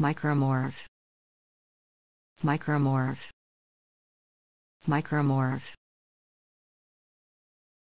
Micromorph. Micromorph. Micromorph.